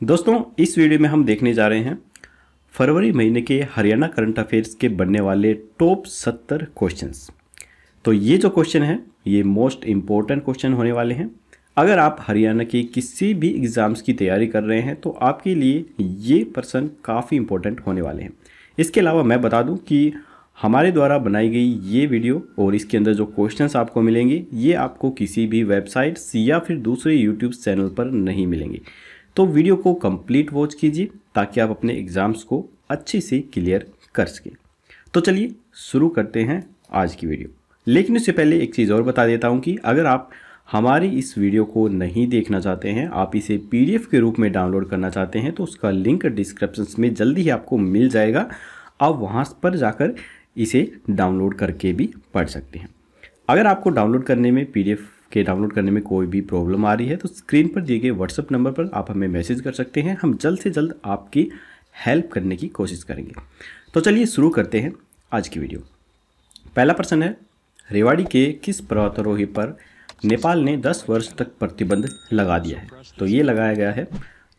दोस्तों, इस वीडियो में हम देखने जा रहे हैं फरवरी महीने के हरियाणा करंट अफेयर्स के बनने वाले टॉप सत्तर क्वेश्चंस। तो ये जो क्वेश्चन है, ये मोस्ट इम्पोर्टेंट क्वेश्चन होने वाले हैं। अगर आप हरियाणा के किसी भी एग्ज़ाम्स की तैयारी कर रहे हैं तो आपके लिए ये पर्सन काफ़ी इम्पोर्टेंट होने वाले हैं। इसके अलावा मैं बता दूँ कि हमारे द्वारा बनाई गई ये वीडियो और इसके अंदर जो क्वेश्चंस आपको मिलेंगे, ये आपको किसी भी वेबसाइट या फिर दूसरे यूट्यूब चैनल पर नहीं मिलेंगे। तो वीडियो को कंप्लीट वॉच कीजिए ताकि आप अपने एग्ज़ाम्स को अच्छे से क्लियर कर सकें। तो चलिए शुरू करते हैं आज की वीडियो। लेकिन उससे पहले एक चीज़ और बता देता हूँ कि अगर आप हमारी इस वीडियो को नहीं देखना चाहते हैं, आप इसे पीडीएफ के रूप में डाउनलोड करना चाहते हैं तो उसका लिंक डिस्क्रिप्शन में जल्दी ही आपको मिल जाएगा। आप वहाँ पर जाकर इसे डाउनलोड करके भी पढ़ सकते हैं। अगर आपको डाउनलोड करने में पीडीएफ के डाउनलोड करने में कोई भी प्रॉब्लम आ रही है तो स्क्रीन पर दिए गए व्हाट्सअप नंबर पर आप हमें मैसेज कर सकते हैं। हम जल्द से जल्द आपकी हेल्प करने की कोशिश करेंगे। तो चलिए शुरू करते हैं आज की वीडियो। पहला प्रश्न है, रेवाड़ी के किस पर्वतारोही पर नेपाल ने 10 वर्ष तक प्रतिबंध लगा दिया है? तो ये लगाया गया है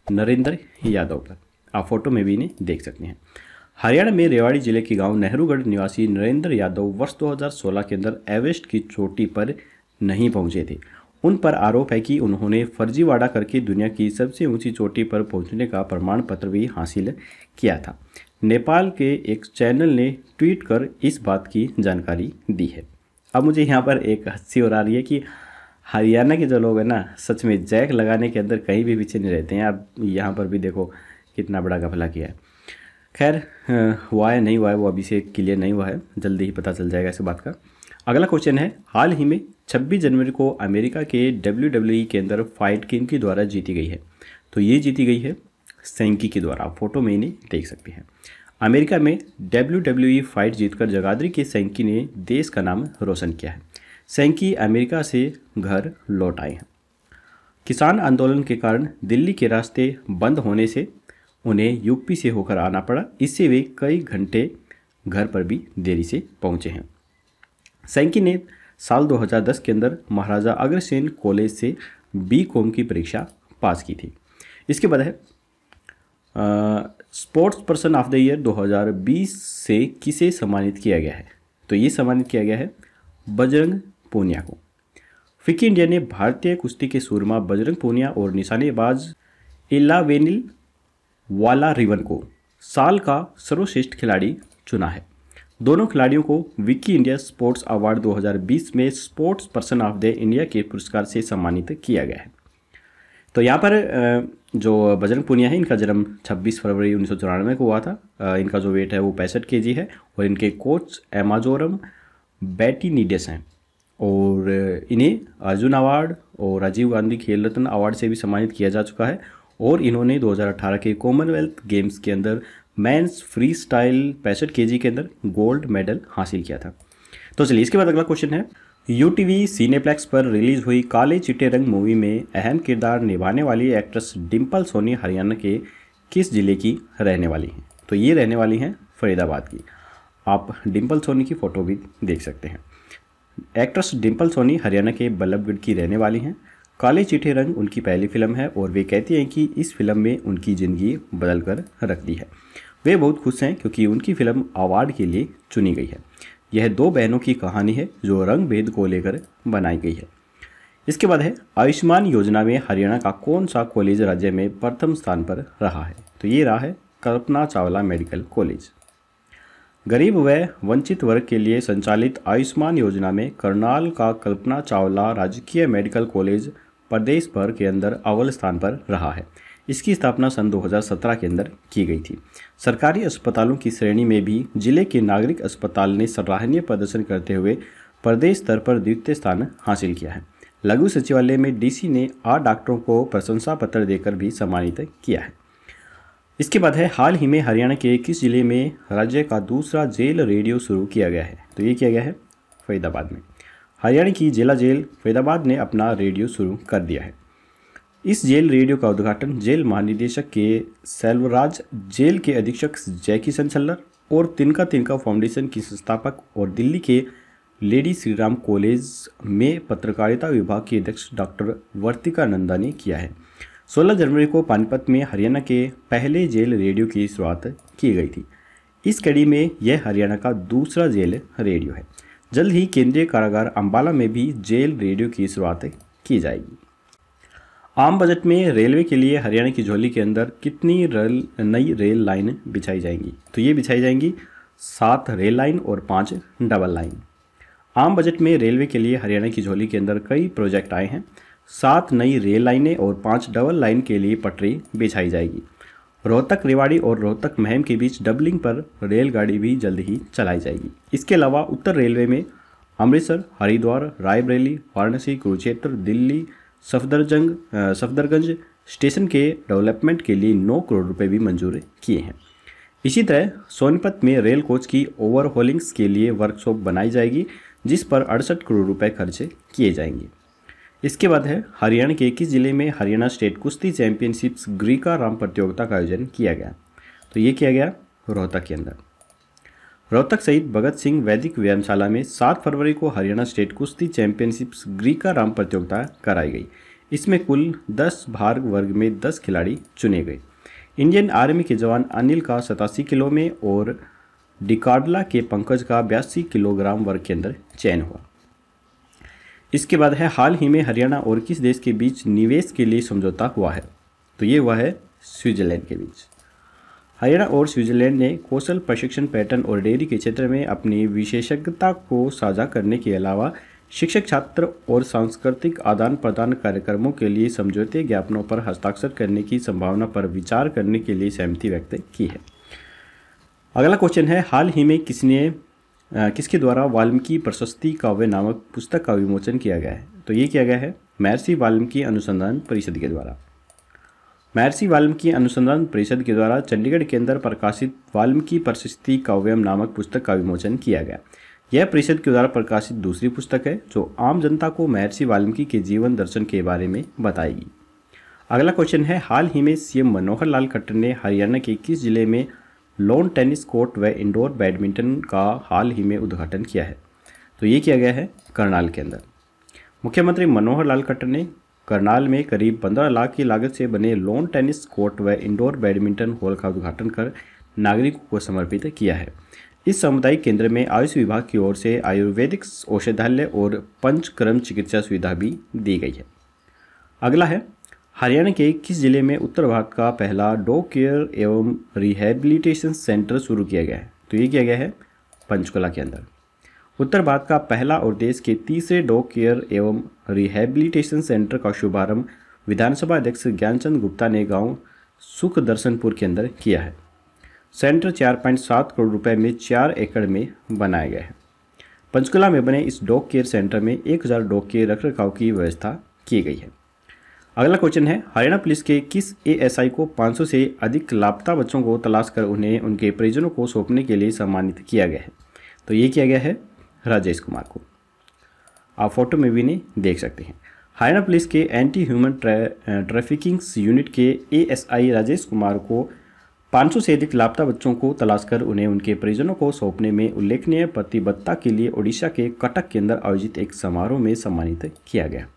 नरेंद्र यादव पर। आप फ़ोटो में भी इन्हें देख सकते हैं। हरियाणा में रेवाड़ी ज़िले के गाँव नेहरूगढ़ निवासी नरेंद्र यादव वर्ष 2016 के अंदर एवेस्ट की चोटी पर नहीं पहुँचे थे। उन पर आरोप है कि उन्होंने फर्जीवाड़ा करके दुनिया की सबसे ऊँची चोटी पर पहुँचने का प्रमाण पत्र भी हासिल किया था। नेपाल के एक चैनल ने ट्वीट कर इस बात की जानकारी दी है। अब मुझे यहाँ पर एक हँसी और आ रही है कि हरियाणा के जो लोग हैं ना, सच में जैक लगाने के अंदर कहीं भी पीछे नहीं रहते हैं। आप यहाँ पर भी देखो कितना बड़ा गफला किया है। खैर हुआ है, नहीं हुआ है, वो अभी से क्लियर नहीं हुआ है। जल्दी ही पता चल जाएगा इस बात का। अगला क्वेश्चन है, हाल ही में 26 जनवरी को अमेरिका के डब्ल्यूडब्ल्यूई के अंदर फाइट किंग के द्वारा जीती गई है। तो ये जीती गई है सेंकी के द्वारा। फ़ोटो में इन्हें देख सकते हैं। अमेरिका में डब्ल्यू डब्ल्यू फाइट जीतकर जगाधरी के सेंकी ने देश का नाम रोशन किया है। सेंकी अमेरिका से घर लौट आए हैं। किसान आंदोलन के कारण दिल्ली के रास्ते बंद होने से उन्हें यूपी से होकर आना पड़ा। इससे वे कई घंटे घर पर भी देरी से पहुँचे हैं। सैंकी ने साल 2010 के अंदर महाराजा अग्रसेन कॉलेज से बी कॉम की परीक्षा पास की थी। इसके बाद है sports person of the year 2020 से किसे सम्मानित किया गया है? तो ये सम्मानित किया गया है बजरंग पूनिया को। फिक्की इंडिया ने भारतीय कुश्ती के सूरमा बजरंग पूनिया और निशानेबाज इलावेनिल वाला रिवन को साल का सर्वश्रेष्ठ खिलाड़ी चुना है। दोनों खिलाड़ियों को विकी इंडिया स्पोर्ट्स अवार्ड 2020 में sports person of the India के पुरस्कार से सम्मानित किया गया है। तो यहाँ पर जो बजरंग पुनिया है, इनका जन्म 26 फरवरी उन्नीस सौ चौरानवे को हुआ था। इनका जो वेट है वो पैंसठ के है और इनके कोच एमाजोरम बैटी नीडेस हैं। और इन्हें अर्जुन अवार्ड और राजीव गांधी खेल रत्न अवार्ड से भी सम्मानित किया जा चुका है। और इन्होंने 2018 के कॉमनवेल्थ गेम्स के अंदर मेंस फ्री स्टाइल पैंसठ के के अंदर गोल्ड मेडल हासिल किया था। तो चलिए, इसके बाद अगला क्वेश्चन है। यू टी सीनेप्लेक्स पर रिलीज़ हुई काले चिट्टे रंग मूवी में अहम किरदार निभाने वाली एक्ट्रेस डिम्पल सोनी हरियाणा के किस ज़िले की रहने वाली हैं? तो ये रहने वाली हैं फरीदाबाद की। आप डिम्पल सोनी की फ़ोटो भी देख सकते हैं। एक्ट्रेस डिम्पल सोनी हरियाणा के बल्लभगढ़ की रहने वाली हैं। काले चिट्टे रंग उनकी पहली फ़िल्म है और वे कहती हैं कि इस फ़िल्म में उनकी ज़िंदगी बदल कर रख दी है। वे बहुत खुश हैं क्योंकि उनकी फ़िल्म अवार्ड के लिए चुनी गई है। यह दो बहनों की कहानी है जो रंग भेद को लेकर बनाई गई है। इसके बाद है, आयुष्मान योजना में हरियाणा का कौन सा कॉलेज राज्य में प्रथम स्थान पर रहा है? तो ये रहा है कल्पना चावला मेडिकल कॉलेज। गरीब व वंचित वर्ग के लिए संचालित आयुष्मान योजना में करनाल का कल्पना चावला राजकीय मेडिकल कॉलेज प्रदेश भर के अंदर अव्वल स्थान पर रहा है। इसकी स्थापना सन 2017 के अंदर की गई थी। सरकारी अस्पतालों की श्रेणी में भी ज़िले के नागरिक अस्पताल ने सराहनीय प्रदर्शन करते हुए प्रदेश स्तर पर द्वितीय स्थान हासिल किया है। लघु सचिवालय में डीसी ने आठ डॉक्टरों को प्रशंसा पत्र देकर भी सम्मानित किया है। इसके बाद है, हाल ही में हरियाणा के किस ज़िले में राज्य का दूसरा जेल रेडियो शुरू किया गया है। तो ये किया गया है फरीदाबाद में। हरियाणा की जिला जेल फरीदाबाद ने अपना रेडियो शुरू कर दिया है। इस जेल रेडियो का उद्घाटन जेल महानिदेशक के सेल्वराज, जेल के अधीक्षक जैकी सनसल्लर और तिनका तिनका फाउंडेशन की संस्थापक और दिल्ली के लेडी श्रीराम कॉलेज में पत्रकारिता विभाग के अध्यक्ष डॉक्टर वर्तिका नंदा ने किया है। 16 जनवरी को पानीपत में हरियाणा के पहले जेल रेडियो की शुरुआत की गई थी। इस कड़ी में यह हरियाणा का दूसरा जेल रेडियो है। जल्द ही केंद्रीय कारागार अंबाला में भी जेल रेडियो की शुरुआत की जाएगी। आम बजट में रेलवे के लिए हरियाणा की झोली के अंदर कितनी रेल, नई रेल लाइन बिछाई जाएँगी? तो ये बिछाई जाएँगी सात रेल लाइन और पाँच डबल लाइन। आम बजट में रेलवे के लिए हरियाणा की झोली के अंदर कई प्रोजेक्ट आए हैं। सात नई रेल लाइनें और पाँच डबल लाइन के लिए पटरी बिछाई जाएगी। रोहतक, रेवाड़ी और रोहतक महम के बीच डबलिंग पर रेलगाड़ी भी जल्द ही चलाई जाएगी। इसके अलावा उत्तर रेलवे में अमृतसर, हरिद्वार, रायबरेली, वाराणसी, कुरुक्षेत्र, दिल्ली सफदरजंग सफदरगंज स्टेशन के डेवलपमेंट के लिए नौ करोड़ रुपए भी मंजूर किए हैं। इसी तरह सोनीपत में रेल कोच की ओवरहोलिंग्स के लिए वर्कशॉप बनाई जाएगी, जिस पर अड़सठ करोड़ रुपए खर्च किए जाएँगे। इसके बाद है, हरियाणा के इक्कीस ज़िले में हरियाणा स्टेट कुश्ती चैंपियनशिप्स ग्रीका राम प्रतियोगिता का आयोजन किया गया। तो ये किया गया रोहतक के अंदर। रोहतक सहित भगत सिंह वैदिक व्यायामशाला में 7 फरवरी को हरियाणा स्टेट कुश्ती चैंपियनशिप्स ग्रीका राम प्रतियोगिता कराई गई। इसमें कुल 10 भार वर्ग में 10 खिलाड़ी चुने गए। इंडियन आर्मी के जवान अनिल का सतासी किलो में और डिकार्डला के पंकज का बयासी किलोग्राम वर्ग के अंदर चयन हुआ। इसके बाद है, हाल ही में हरियाणा और किस देश के बीच निवेश के लिए समझौता हुआ है? तो ये हुआ है स्विट्जरलैंड के बीच। हरियाणा और स्विट्जरलैंड ने कौशल प्रशिक्षण पैटर्न और डेयरी के क्षेत्र में अपनी विशेषज्ञता को साझा करने के अलावा शिक्षक, छात्र और सांस्कृतिक आदान प्रदान कार्यक्रमों के लिए समझौते ज्ञापनों पर हस्ताक्षर करने की संभावना पर विचार करने के लिए सहमति व्यक्त की है। अगला क्वेश्चन है, हाल ही में किसने किसके द्वारा वाल्मीकि प्रशस्ति काव्य नामक पुस्तक का विमोचन किया गया है? तो ये किया गया है महर्षि वाल्मीकि अनुसंधान परिषद के द्वारा। महर्षि वाल्मीकि अनुसंधान परिषद के द्वारा चंडीगढ़ के अंदर प्रकाशित वाल्मीकि प्रशस्ति काव्यम नामक पुस्तक का विमोचन किया गया। यह परिषद के द्वारा प्रकाशित दूसरी पुस्तक है, जो आम जनता को महर्षि वाल्मीकि के जीवन दर्शन के बारे में बताएगी। अगला क्वेश्चन है, हाल ही में सीएम मनोहर लाल खट्टर ने हरियाणा के किस ज़िले में लॉन टेनिस कोर्ट व इंडोर बैडमिंटन का हाल ही में उद्घाटन किया है। तो ये किया गया है करनाल के अंदर। मुख्यमंत्री मनोहर लाल खट्टर ने करनाल में करीब 15 लाख की लागत से बने लॉन टेनिस कोर्ट व इंडोर बैडमिंटन हॉल का उद्घाटन कर नागरिकों को समर्पित किया है। इस सामुदायिक केंद्र में आयुष विभाग की ओर से आयुर्वेदिक औषधालय और पंचक्रम चिकित्सा सुविधा भी दी गई है। अगला है, हरियाणा के किस ज़िले में उत्तर भारत का पहला डॉग केयर एवं रिहेबिलिटेशन सेंटर शुरू किया गया है। तो ये किया गया है पंचकुला के अंदर। उत्तर भारत का पहला और देश के तीसरे डॉग केयर एवं रिहेबिलिटेशन सेंटर का शुभारंभ विधानसभा अध्यक्ष ज्ञानचंद गुप्ता ने गाँव सुख दर्शनपुर के अंदर किया है। सेंटर चार पॉइंट सात करोड़ रुपए में चार एकड़ में बनाया गया है। पंचकुला में बने इस डॉग केयर सेंटर में एक हज़ार डॉग के रख रखाव की व्यवस्था की गई है। अगला क्वेश्चन है, हरियाणा पुलिस के किस एएसआई को 500 से अधिक लापता बच्चों को तलाश कर उन्हें उनके परिजनों को सौंपने के लिए सम्मानित किया गया है? तो ये किया गया है राजेश कुमार को। आप फ़ोटो में भी नहीं देख सकते हैं। हरियाणा पुलिस के एंटी ह्यूमन ट्रैफिकिंग्स यूनिट के एएसआई राजेश कुमार को 500 से अधिक लापता बच्चों को तलाश कर उन्हें उनके परिजनों को सौंपने में उल्लेखनीय प्रतिबद्धता के लिए ओडिशा के कटक के अंदर आयोजित एक समारोह में सम्मानित किया गया।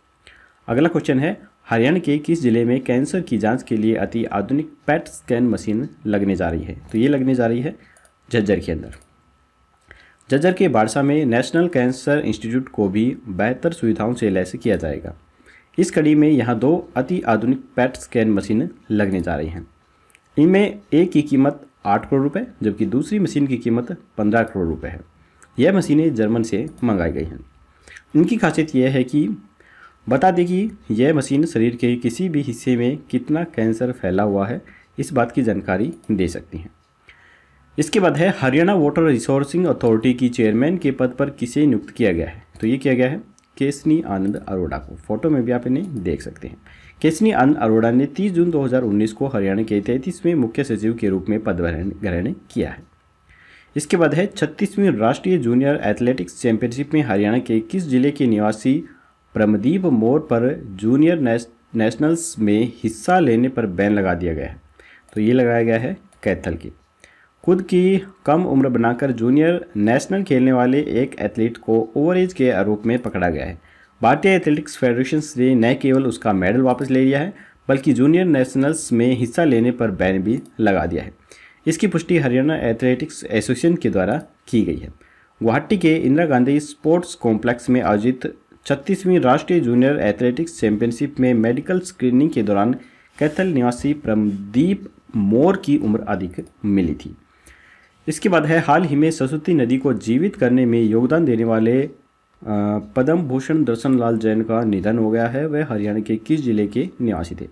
अगला क्वेश्चन है, हरियाणा के किस ज़िले में कैंसर की जाँच के लिए अति आधुनिक पैट स्कैन मशीन लगने जा रही है? तो ये लगने जा रही है झज्जर के अंदर। झज्जर के बारसा में नेशनल कैंसर इंस्टीट्यूट को भी बेहतर सुविधाओं से लैस किया जाएगा। इस कड़ी में यहाँ दो अति आधुनिक पैट स्कैन मशीन लगने जा रही हैं। इनमें एक की कीमत आठ करोड़ रुपए, जबकि दूसरी मशीन की कीमत पंद्रह करोड़ रुपए है। यह मशीनें जर्मन से मंगाई गई हैं। इनकी खासियत यह है कि बता दें कि यह मशीन शरीर के किसी भी हिस्से में कितना कैंसर फैला हुआ है, इस बात की जानकारी दे सकती हैं। इसके बाद है, हरियाणा वाटर रिसोर्सिंग अथॉरिटी की चेयरमैन के पद पर किसे नियुक्त किया गया है? तो ये किया गया है केसनी आनंद अरोड़ा को। फ़ोटो में भी आप इन्हें देख सकते हैं। केसनी आनंद अरोड़ा ने 30 जून 2019 को हरियाणा के तैंतीसवें मुख्य सचिव के रूप में पद ग्रहण किया है। इसके बाद है, छत्तीसवीं राष्ट्रीय जूनियर एथलेटिक्स चैंपियनशिप में हरियाणा के किस ज़िले के निवासी प्रमदीप मोर पर जूनियर नेशनल्स में हिस्सा लेने पर बैन लगा दिया गया है। तो ये लगाया गया है कैथल की। खुद की कम उम्र बनाकर जूनियर नेशनल खेलने वाले एक एथलीट को ओवर एज के आरोप में पकड़ा गया है। भारतीय एथलेटिक्स फेडरेशन ने न केवल उसका मेडल वापस ले लिया है, बल्कि जूनियर नेशनल्स में हिस्सा लेने पर बैन भी लगा दिया है। इसकी पुष्टि हरियाणा एथलेटिक्स एसोसिएशन के द्वारा की गई है। गुवाहाटी के इंदिरा गांधी स्पोर्ट्स कॉम्प्लेक्स में आयोजित छत्तीसवीं राष्ट्रीय जूनियर एथलेटिक्स चैंपियनशिप में मेडिकल स्क्रीनिंग के दौरान कैथल निवासी प्रमदीप मोर की उम्र अधिक मिली थी। इसके बाद है, हाल ही में सरस्वती नदी को जीवित करने में योगदान देने वाले पद्म भूषण दर्शन लाल जैन का निधन हो गया है। वह हरियाणा के किस ज़िले के निवासी थे?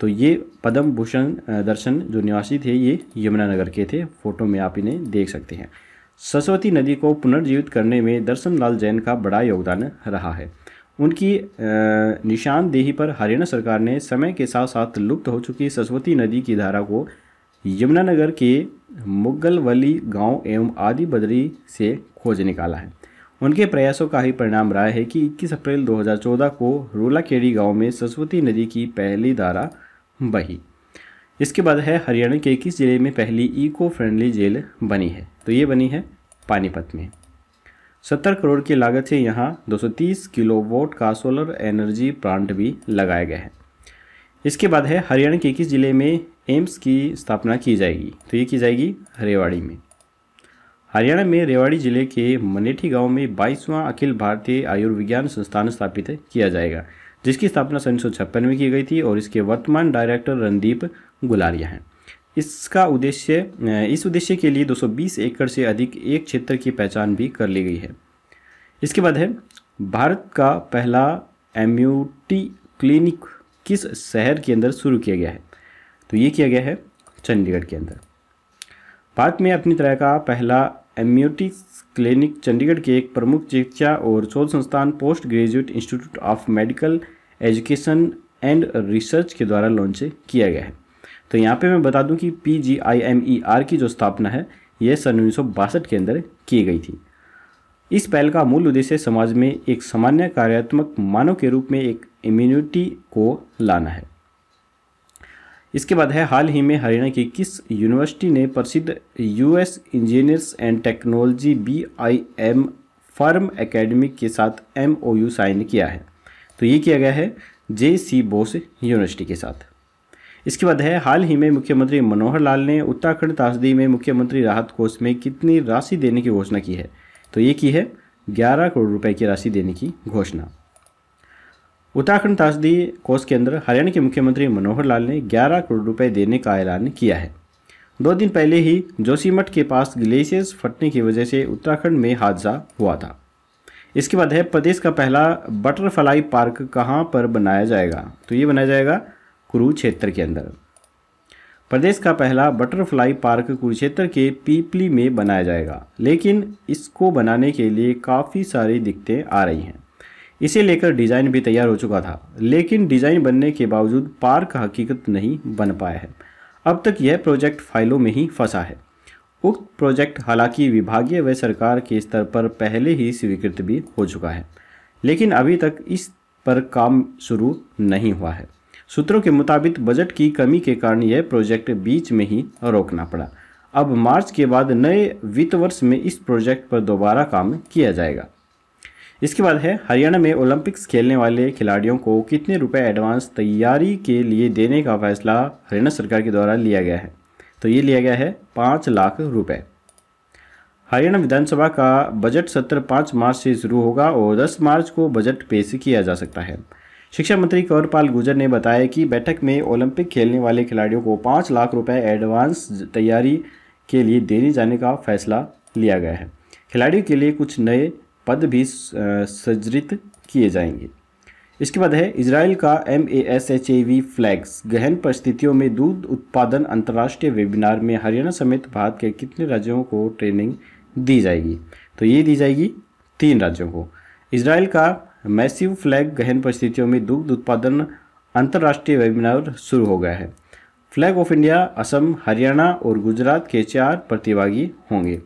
तो ये पद्म भूषण दर्शन जो निवासी थे, ये यमुनानगर के थे। फ़ोटो में आप इन्हें देख सकते हैं। सरस्वती नदी को पुनर्जीवित करने में दर्शन लाल जैन का बड़ा योगदान रहा है। उनकी निशानदेही पर हरियाणा सरकार ने समय के साथ साथ लुप्त हो चुकी सरस्वती नदी की धारा को यमुनानगर के मुगलवली गाँव एवं आदि बदरी से खोज निकाला है। उनके प्रयासों का ही परिणाम रहा है कि 21 अप्रैल 2014 को रूलाकेड़ी गाँव में सरस्वती नदी की पहली धारा बही। इसके बाद है हरियाणा के किस ज़िले में पहली इको फ्रेंडली जेल बनी है। तो ये बनी है पानीपत में। सत्तर करोड़ की लागत से यहाँ 230 किलोवाट का सोलर एनर्जी प्लांट भी लगाया गया है। इसके बाद है हरियाणा के किस ज़िले में एम्स की स्थापना की जाएगी? तो ये की जाएगी रेवाड़ी में। हरियाणा में रेवाड़ी ज़िले के मनेठी गाँव में बाईसवां अखिल भारतीय आयुर्विज्ञान संस्थान स्थापित किया जाएगा, जिसकी स्थापना सन छप्पन में की गई थी और इसके वर्तमान डायरेक्टर रणदीप गुलारिया हैं। इसका उद्देश्य, इस उद्देश्य के लिए 220 एकड़ से अधिक एक क्षेत्र की पहचान भी कर ली गई है। इसके बाद है, भारत का पहला एम्यूटी क्लिनिक किस शहर के अंदर शुरू किया गया है? तो ये किया गया है चंडीगढ़ के अंदर। भारत में अपनी तरह का पहला एम्यूटी क्लिनिक चंडीगढ़ के एक प्रमुख चिकित्सा और शोध संस्थान post graduate institute of medical education and research के द्वारा लॉन्च किया गया है। तो यहाँ पे मैं बता दूँ कि P G I M E R की जो स्थापना है, यह सन उन्नीस सौ बासठ के अंदर की गई थी। इस पहल का मूल उद्देश्य समाज में एक सामान्य कार्यात्मक मानव के रूप में एक इम्यूनिटी को लाना है। इसके बाद है, हाल ही में हरियाणा की किस यूनिवर्सिटी ने प्रसिद्ध US engineers and technology B I M firm academic के साथ एम ओ यू साइन किया है। तो ये किया गया है जे सी बोस यूनिवर्सिटी के साथ। इसके बाद है, हाल ही में मुख्यमंत्री मनोहर लाल ने उत्तराखंड त्रासदी में मुख्यमंत्री राहत कोष में कितनी राशि देने की घोषणा की है? तो ये की है ग्यारह करोड़ रुपए की राशि देने की घोषणा। उत्तराखंड त्रासदी कोष के अंदर हरियाणा के मुख्यमंत्री मनोहर लाल ने 11 करोड़ रुपए देने का ऐलान किया है। दो दिन पहले ही जोशीमठ के पास ग्लेशियर्स फटने की वजह से उत्तराखंड में हादसा हुआ था। इसके बाद है, प्रदेश का पहला बटरफ्लाई पार्क कहाँ पर बनाया जाएगा? तो ये बनाया जाएगा कुरुक्षेत्र के अंदर। प्रदेश का पहला बटरफ्लाई पार्क कुरुक्षेत्र के पीपली में बनाया जाएगा, लेकिन इसको बनाने के लिए काफ़ी सारी दिक्कतें आ रही हैं। इसे लेकर डिज़ाइन भी तैयार हो चुका था, लेकिन डिज़ाइन बनने के बावजूद पार्क हकीकत नहीं बन पाया है। अब तक यह प्रोजेक्ट फाइलों में ही फंसा है। उक्त प्रोजेक्ट हालाँकि विभागीय व सरकार के स्तर पर पहले ही स्वीकृत भी हो चुका है, लेकिन अभी तक इस पर काम शुरू नहीं हुआ है। सूत्रों के मुताबिक बजट की कमी के कारण यह प्रोजेक्ट बीच में ही रोकना पड़ा। अब मार्च के बाद नए वित्त वर्ष में इस प्रोजेक्ट पर दोबारा काम किया जाएगा। इसके बाद है, हरियाणा में ओलंपिक्स खेलने वाले खिलाड़ियों को कितने रुपए एडवांस तैयारी के लिए देने का फैसला हरियाणा सरकार के द्वारा लिया गया है? तो ये लिया गया है पाँच लाख रुपए। हरियाणा विधानसभा का बजट सत्र पाँच मार्च से शुरू होगा और दस मार्च को बजट पेश किया जा सकता है। शिक्षा मंत्री कंवरपाल गुजर ने बताया कि बैठक में ओलंपिक खेलने वाले खिलाड़ियों को पाँच लाख रुपए एडवांस तैयारी के लिए देने जाने का फैसला लिया गया है। खिलाड़ियों के लिए कुछ नए पद भी सज्जित किए जाएँगे। इसके बाद है इसराइल का M A S H A V flags. गहन परिस्थितियों में दूध उत्पादन अंतर्राष्ट्रीय वेबिनार में हरियाणा समेत भारत के कितने राज्यों को ट्रेनिंग दी जाएगी? तो ये दी जाएगी तीन राज्यों को। इसराइल का मैसिव फ्लैग गहन परिस्थितियों में दुग्ध उत्पादन अंतर्राष्ट्रीय वेबिनार शुरू हो गया है। Flag of India Assam Haryana और गुजरात के चार प्रतिभागी होंगे।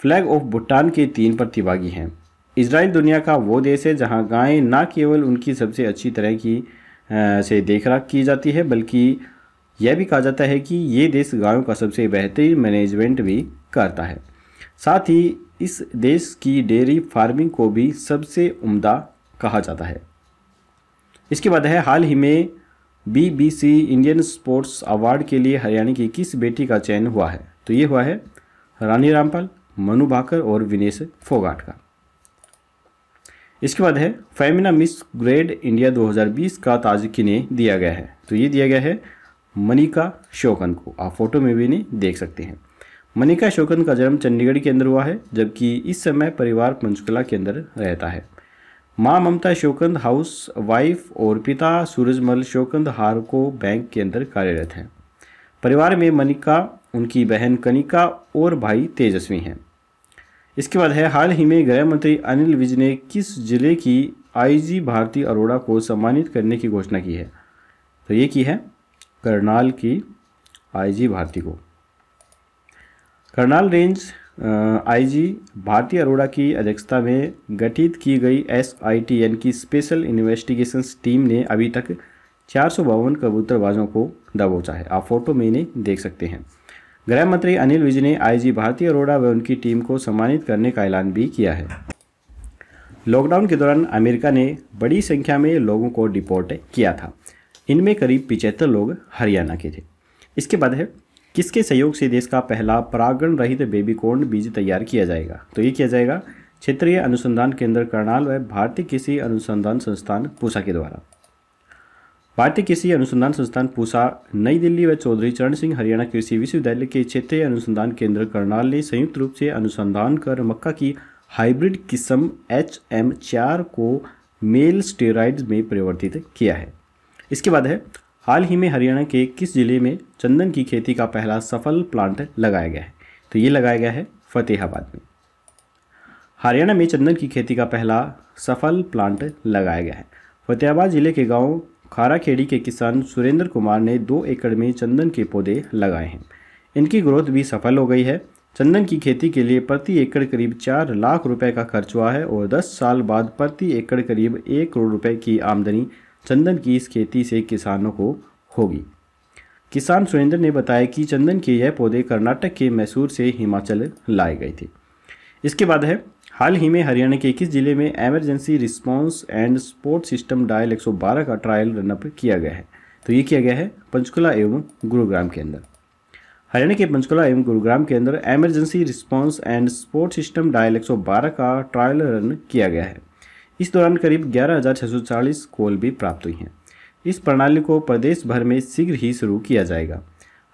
फ्लैग ऑफ़ भूटान के तीन प्रतिभागी हैं। इसराइल दुनिया का वो देश है जहाँ गायें न केवल उनकी सबसे अच्छी तरह की आ, से देखराख की जाती है बल्कि यह भी कहा जाता है कि ये देश गायों का सबसे बेहतरीन मैनेजमेंट भी करता है। साथ ही इस देश की डेयरी फ़ार्मिंग को भी सबसे उम्दा कहा जाता है। इसके बाद है, हाल ही में बीबीसी इंडियन स्पोर्ट्स अवार्ड के लिए हरियाणा की किस बेटी का चयन हुआ है। तो ये हुआ है रानी रामपाल, मनु भाकर और विनेश फोगाट का। इसके बाद है, फेमिना मिस ग्रेड इंडिया 2020 का ताज किन्हें दिया गया है। तो ये दिया गया है मनिका शोकन को। आप फ़ोटो में भी नहीं देख सकते हैं। मनिका शोकन का जन्म चंडीगढ़ के अंदर हुआ है, जबकि इस समय परिवार पंचकुला के अंदर रहता है। माँ ममता शोकंद हाउस वाइफ और पिता सूरजमल शोकंद हारको बैंक के अंदर कार्यरत हैं। परिवार में मनिका, उनकी बहन कनिका और भाई तेजस्वी हैं। इसके बाद है, हाल ही में गृह मंत्री अनिल विज ने किस ज़िले की आईजी भारती अरोड़ा को सम्मानित करने की घोषणा की है? तो ये की है, करनाल की आईजी भारती को। करनाल रेंज आईजी भारती अरोड़ा की अध्यक्षता में गठित की गई एसआईटीएन की स्पेशल इन्वेस्टिगेशंस टीम ने अभी तक चार सौ बावन कबूतरबाजों को दबोचा है। आप फ़ोटो में इन्हें देख सकते हैं। गृह मंत्री अनिल विज ने आईजी भारती अरोड़ा व उनकी टीम को सम्मानित करने का ऐलान भी किया है। लॉकडाउन के दौरान अमेरिका ने बड़ी संख्या में लोगों को डिपोर्ट किया था। इनमें करीब पिचहत्तर लोग हरियाणा के थे। इसके बाद है किसके सहयोग से देश का पहला परागण रहित बेबीकॉर्न बीज तैयार किया जाएगा? तो ये किया जाएगा क्षेत्रीय अनुसंधान केंद्र करनाल व भारतीय कृषि अनुसंधान संस्थान पूसा के द्वारा। भारतीय कृषि अनुसंधान संस्थान पूसा, नई दिल्ली व चौधरी चरण सिंह हरियाणा कृषि विश्वविद्यालय के क्षेत्रीय अनुसंधान केंद्र करनाल ने संयुक्त रूप से अनुसंधान कर मक्का की हाइब्रिड किस्म एच एम चार को मेल स्टेराइड में परिवर्तित किया है। इसके बाद है हाल ही में हरियाणा के किस ज़िले में चंदन की खेती का पहला सफल प्लांट लगाया गया है। तो ये लगाया गया है फतेहाबाद में। हरियाणा में चंदन की खेती का पहला सफल प्लांट लगाया गया है। फतेहाबाद ज़िले के गाँव खाराखेड़ी के किसान सुरेंद्र कुमार ने दो एकड़ में चंदन के पौधे लगाए हैं। इनकी ग्रोथ भी सफल हो गई है। चंदन की खेती के लिए प्रति एकड़ करीब चार लाख रुपए का खर्च हुआ है और दस साल बाद प्रति एकड़ करीब एक करोड़ रुपए की आमदनी चंदन की इस खेती से किसानों को होगी। किसान सुरेंद्र ने बताया कि चंदन के यह पौधे कर्नाटक के मैसूर से हिमाचल लाए गए थे। इसके बाद है, हाल ही में हरियाणा के इक्कीस ज़िले में emergency response and support system dial 112 का ट्रायल रनअप किया गया है। तो ये किया गया है पंचकुला एवं गुरुग्राम के अंदर। हरियाणा के पंचकुला एवं गुरुग्राम के अंदर emergency response and support system dial 112 का ट्रायल रन किया गया है। इस दौरान करीब ग्यारह कॉल भी प्राप्त हुई हैं। इस प्रणाली को प्रदेश भर में शीघ्र ही शुरू किया जाएगा।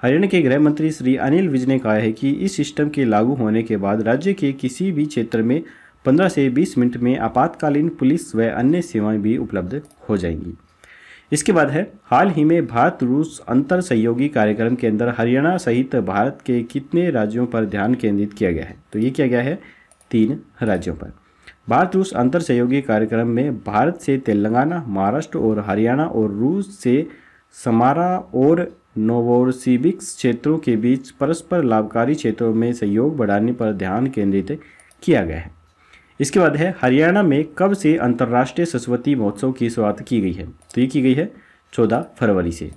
हरियाणा के गृह मंत्री श्री अनिल विज ने कहा है कि इस सिस्टम के लागू होने के बाद राज्य के किसी भी क्षेत्र में 15 से 20 मिनट में आपातकालीन पुलिस व अन्य सेवाएँ भी उपलब्ध हो जाएँगी। इसके बाद है, हाल ही में भारत रूस अंतर सहयोगी कार्यक्रम के अंदर हरियाणा सहित भारत के कितने राज्यों पर ध्यान केंद्रित किया गया है? तो ये किया गया है? तीन राज्यों पर। भारत रूस अंतर सहयोगी कार्यक्रम में भारत से तेलंगाना, महाराष्ट्र और हरियाणा और रूस से समारा और नोवोसिबिक्स क्षेत्रों के बीच परस्पर लाभकारी क्षेत्रों में सहयोग बढ़ाने पर ध्यान केंद्रित किया गया है। इसके बाद है, हरियाणा में कब से अंतर्राष्ट्रीय सरस्वती महोत्सव की शुरुआत की गई है? तो ये की गई है चौदह फरवरी से।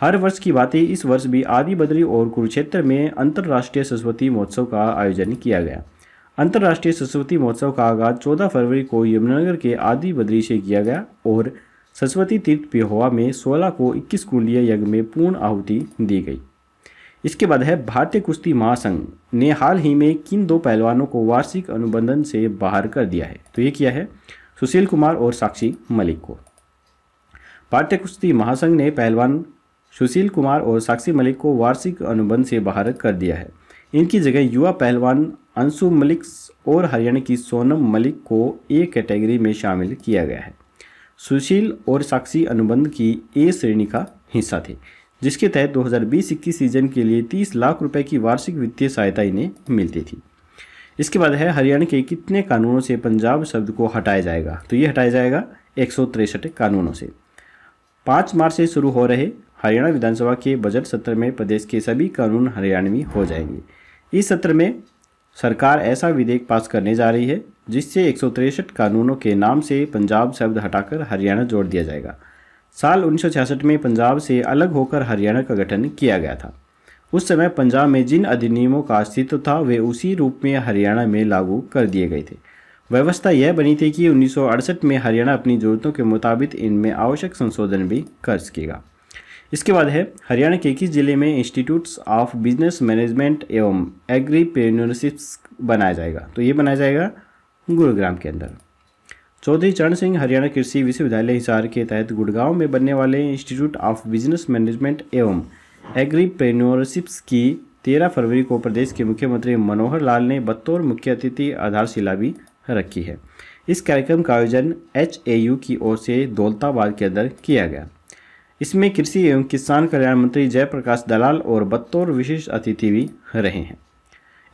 हर वर्ष की बातें, इस वर्ष भी आदि बद्री और कुरुक्षेत्र में अंतर्राष्ट्रीय सरस्वती महोत्सव का आयोजन किया गया। अंतर्राष्ट्रीय सरस्वती महोत्सव का आगाज़ 14 फरवरी को यमुनानगर के आदि बद्री से किया गया और सरस्वती तीर्थ पिहोवा में 16 को 21 कुंडलीय यज्ञ में पूर्ण आहुति दी गई। इसके बाद है भारतीय कुश्ती महासंघ ने हाल ही में किन दो पहलवानों को वार्षिक अनुबंधन से बाहर कर दिया है? तो ये किया है सुशील कुमार और साक्षी मलिक को। भारतीय कुश्ती महासंघ ने पहलवान सुशील कुमार और साक्षी मलिक को वार्षिक अनुबंध से बाहर कर दिया है। इनकी जगह युवा पहलवान अंशु मलिक और हरियाणा की सोनम मलिक को ए कैटेगरी में शामिल किया गया है। सुशील और साक्षी अनुबंध की ए श्रेणी का हिस्सा थे, जिसके तहत 2020-21 सीज़न के लिए 30 लाख रुपए की वार्षिक वित्तीय सहायता इन्हें मिलती थी। इसके बाद है, हरियाणा के कितने कानूनों से पंजाब शब्द को हटाया जाएगा? तो ये हटाया जाएगा एक कानूनों से। पाँच मार्च से शुरू हो रहे हरियाणा विधानसभा के बजट सत्र में प्रदेश के सभी कानून हरियाणवी हो जाएँगे। इस सत्र में सरकार ऐसा विधेयक पास करने जा रही है, जिससे एक कानूनों के नाम से पंजाब शब्द हटाकर हरियाणा जोड़ दिया जाएगा। साल उन्नीस सौ छियासठ में पंजाब से अलग होकर हरियाणा का गठन किया गया था। उस समय पंजाब में जिन अधिनियमों का अस्तित्व था, वे उसी रूप में हरियाणा में लागू कर दिए गए थे। व्यवस्था यह बनी थी कि उन्नीस सौ अड़सठ में हरियाणा अपनी ज़रूरतों के मुताबिक इनमें आवश्यक संशोधन भी कर सकेगा इसके बाद है, हरियाणा के इक्कीस ज़िले में इंस्टीट्यूट्स ऑफ़ बिज़नेस मैनेजमेंट एवं एग्रीप्रेन्योरशिप्स बनाया जाएगा? तो ये बनाया जाएगा गुरुग्राम के अंदर। चौधरी चरण सिंह, हरियाणा कृषि विश्वविद्यालय हिसार के तहत गुड़गांव में बनने वाले इंस्टीट्यूट ऑफ़ बिज़नेस मैनेजमेंट एवं एग्रीप्रेन्योरशिप्स की 13 फरवरी को प्रदेश के मुख्यमंत्री मनोहर लाल ने बतौर मुख्य अतिथि आधारशिला भी रखी है। इस कार्यक्रम का आयोजन एचएयू की ओर से दौलताबाद के अंदर किया गया। इसमें कृषि एवं किसान कल्याण मंत्री जयप्रकाश दलाल और बतौर विशेष अतिथि भी रहे हैं।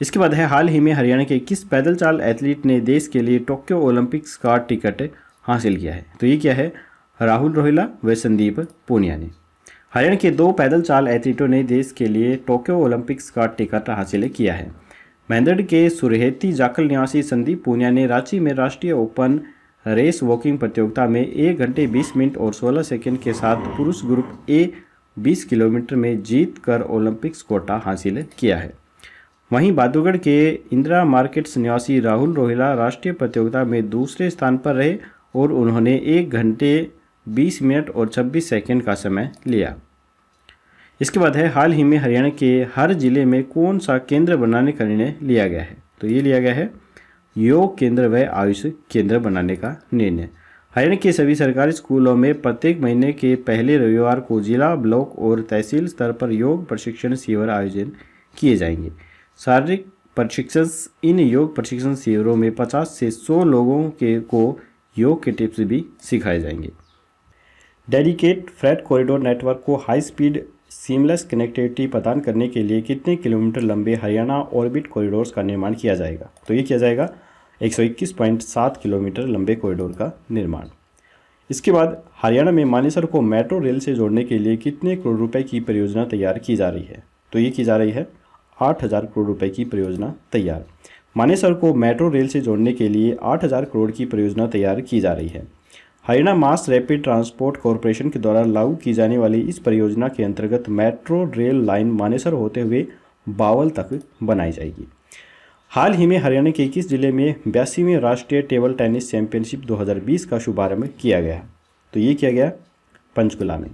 इसके बाद है, हाल ही में हरियाणा के किस पैदल चाल एथलीट ने देश के लिए टोक्यो ओलंपिक्स का टिकट हासिल किया है। तो ये क्या है? राहुल रोहिला व संदीप पूनिया ने हरियाणा के दो पैदल चाल एथलीटों ने देश के लिए टोक्यो ओलंपिक्स का टिकट हासिल किया है। महेंद्र के सुरहेती जाकल निवासी संदीप पूनिया ने रांची में राष्ट्रीय ओपन रेस वॉकिंग प्रतियोगिता में एक घंटे बीस मिनट और सोलह सेकंड के साथ पुरुष ग्रुप ए बीस किलोमीटर में जीत कर ओलंपिक्स कोटा हासिल किया है। वहीं बादुगढ़ के इंदिरा मार्केट्स निवासी राहुल रोहिला राष्ट्रीय प्रतियोगिता में दूसरे स्थान पर रहे और उन्होंने एक घंटे 20 मिनट और 26 सेकंड का समय लिया। इसके बाद है, हाल ही में हरियाणा के हर ज़िले में कौन सा केंद्र बनाने का निर्णय लिया गया है? तो ये लिया गया है योग केंद्र व आयुष केंद्र बनाने का निर्णय। हरियाणा के सभी सरकारी स्कूलों में प्रत्येक महीने के पहले रविवार को जिला ब्लॉक और तहसील स्तर पर योग प्रशिक्षण शिविर आयोजन किए जाएँगे। शारीरिक प्रशिक्षण, इन योग प्रशिक्षण शिविरों में 50 से 100 लोगों के, को योग के टिप्स भी सिखाए जाएँगे। डेडिकेट फ्रेट कॉरिडोर नेटवर्क को हाई स्पीड सीमलेस कनेक्टिविटी प्रदान करने के लिए कितने किलोमीटर लंबे हरियाणा ऑर्बिट कॉरिडोर्स का निर्माण किया जाएगा? तो ये किया जाएगा 121.7 किलोमीटर लंबे कॉरिडोर का निर्माण। इसके बाद हरियाणा में मानेसर को मेट्रो रेल से जोड़ने के लिए कितने करोड़ रुपए की परियोजना तैयार की जा रही है? तो ये की जा रही है आठ हज़ार करोड़ रुपए की परियोजना तैयार। मानेसर को मेट्रो रेल से जोड़ने के लिए आठ हज़ार करोड़ की परियोजना तैयार की जा रही है। Haryana mass rapid transport corporation के द्वारा लागू की जाने वाली इस परियोजना के अंतर्गत मेट्रो, रेल लाइन मानेसर होते हुए बावल तक बनाई जाएगी। हाल ही में हरियाणा के इक्कीस ज़िले में बयासीवें राष्ट्रीय टेबल टेनिस चैंपियनशिप 2020 का शुभारंभ किया गया। तो ये किया गया पंचकुला में।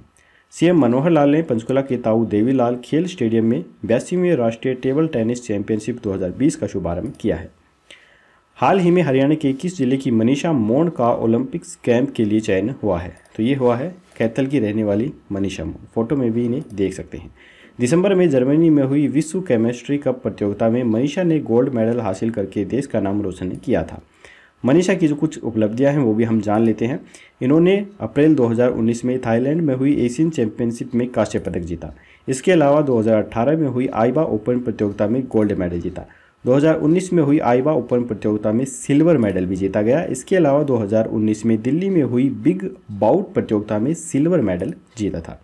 सीएम मनोहर लाल ने पंचकुला के ताऊ देवीलाल खेल स्टेडियम में बयासीवें राष्ट्रीय टेबल टेनिस चैंपियनशिप 2020 का शुभारंभ किया है। हाल ही में हरियाणा के इक्कीस ज़िले की मनीषा मोन का ओलंपिक्स कैंप के लिए चयन हुआ है। तो ये हुआ है, कैथल की रहने वाली मनीषा मोन फ़ोटो में भी इन्हें देख सकते हैं। दिसंबर में जर्मनी में हुई विश्व केमिस्ट्री कप प्रतियोगिता में मनीषा ने गोल्ड मेडल हासिल करके देश का नाम रोशन किया था। मनीषा की जो कुछ उपलब्धियाँ हैं, वो भी हम जान लेते हैं। इन्होंने अप्रैल 2019 में थाईलैंड में हुई एशियन चैंपियनशिप में कांस्य पदक जीता। इसके अलावा 2018 में हुई आईबा ओपन प्रतियोगिता में गोल्ड मेडल जीता। 2019 में हुई आईबा ओपन प्रतियोगिता में सिल्वर मेडल भी जीता गया। इसके अलावा 2019 में दिल्ली में हुई बिग बाउट प्रतियोगिता में सिल्वर मेडल जीता था।